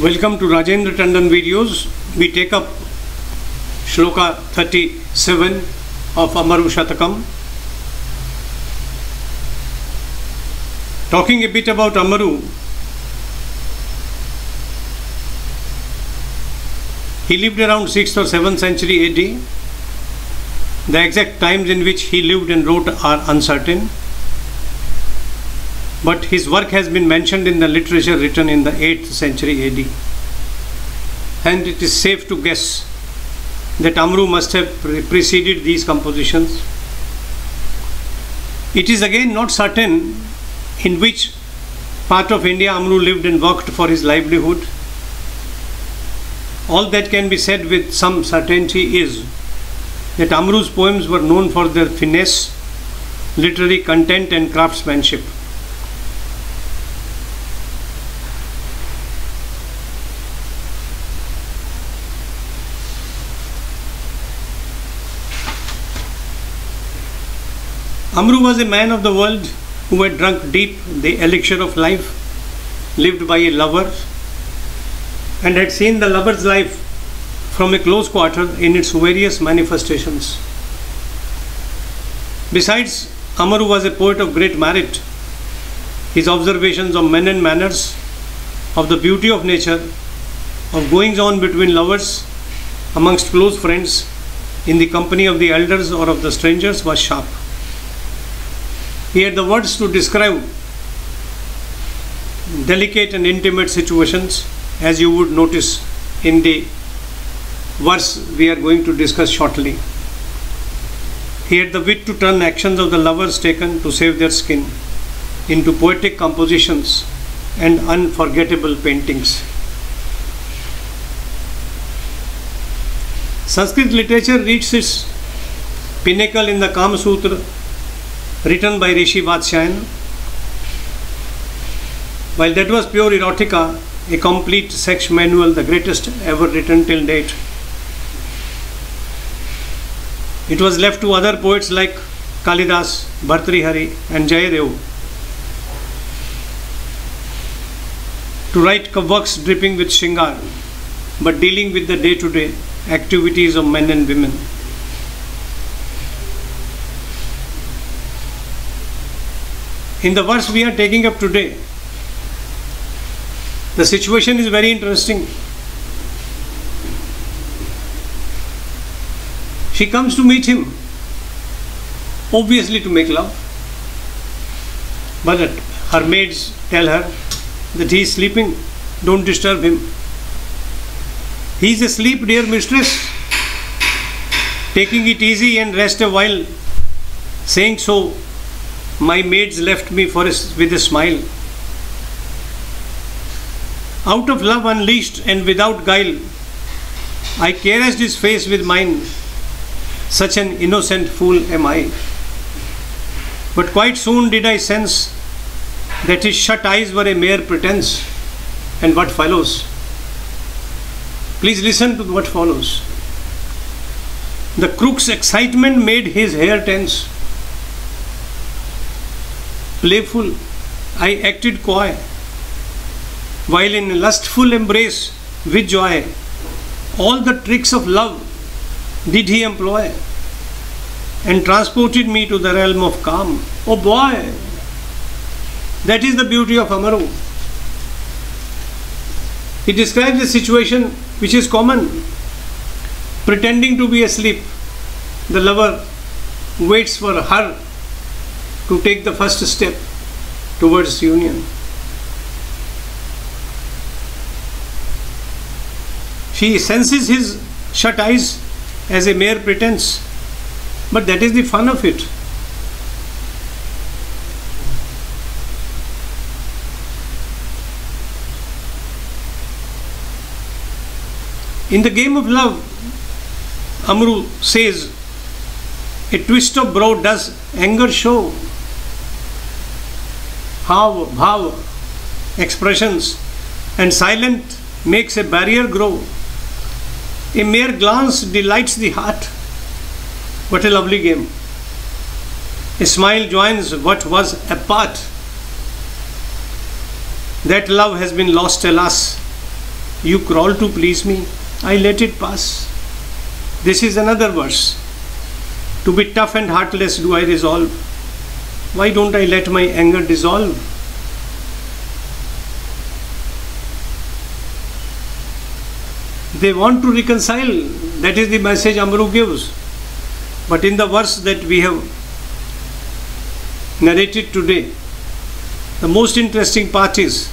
Welcome to Rajendra Tandon videos. We take up Shloka 37 of Amaru Shatakam. Talking a bit about Amaru, he lived around 6th or 7th century AD. The exact times in which he lived and wrote are uncertain but his work has been mentioned in the literature written in the 8th century AD. And it is safe to guess that Amru must have preceded these compositions. It is again not certain in which part of India Amru lived and worked for his livelihood. All that can be said with some certainty is that Amru's poems were known for their finesse, literary content, and craftsmanship. Amru was a man of the world who had drunk deep the elixir of life, lived by a lover, and had seen the lover's life from a close quarter in its various manifestations. Besides, Amaru was a poet of great merit. His observations of men and manners, of the beauty of nature, of goings on between lovers, amongst close friends, in the company of the elders or of the strangers was sharp. He had the words to describe delicate and intimate situations, as you would notice in the verse we are going to discuss shortly. He had the wit to turn actions of the lovers taken to save their skin into poetic compositions and unforgettable paintings. Sanskrit literature reached its pinnacle in the Kama Sutra written by Rishi Vatsyayan. While that was pure erotica, a complete sex manual, the greatest ever written till date. It was left to other poets like Kalidas, Bhartrihari, and Jayadev to write works dripping with shingar, but dealing with the day to day activities of men and women. In the verse we are taking up today, the situation is very interesting. She comes to meet him, obviously to make love. But her maids tell her that he is sleeping, don't disturb him. He is asleep, dear mistress. Taking it easy and rest a while. Saying so, my maids left me for a, with a smile. Out of love unleashed and without guile, I caressed his face with mine. Such an innocent fool am I. But quite soon did I sense that his shut eyes were a mere pretense. And what follows? Please listen to what follows. The crook's excitement made his hair tense playful, I acted coy, while in lustful embrace with joy, all the tricks of love did he employ and transported me to the realm of Kama. Oh boy, that is the beauty of Amaru. He describes a situation which is common. Pretending to be asleep, the lover waits for her to take the first step towards union. She senses his shut eyes as a mere pretense, but that is the fun of it. In the game of love, Amru says, a twist of brow does anger show how, bhav, expressions, and silent makes a barrier grow. A mere glance delights the heart. What a lovely game. A smile joins what was apart. That love has been lost, alas. You crawl to please me, I let it pass. This is another verse. To be tough and heartless do I resolve. Why don't I let my anger dissolve? They want to reconcile. That is the message Amaru gives. But in the verse that we have narrated today, the most interesting part is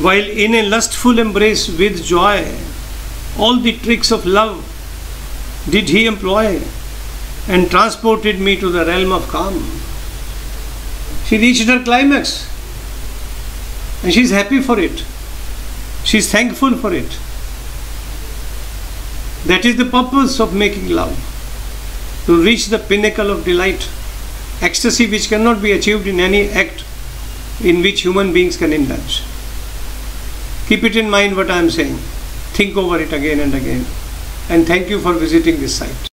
while in a lustful embrace with joy, all the tricks of love did he employ and transported me to the realm of Kama. She reached her climax and she's happy for it. She's thankful for it. That is the purpose of making love to reach the pinnacle of delight, ecstasy which cannot be achieved in any act in which human beings can indulge. Keep it in mind what I am saying. Think over it again and again. And thank you for visiting this site.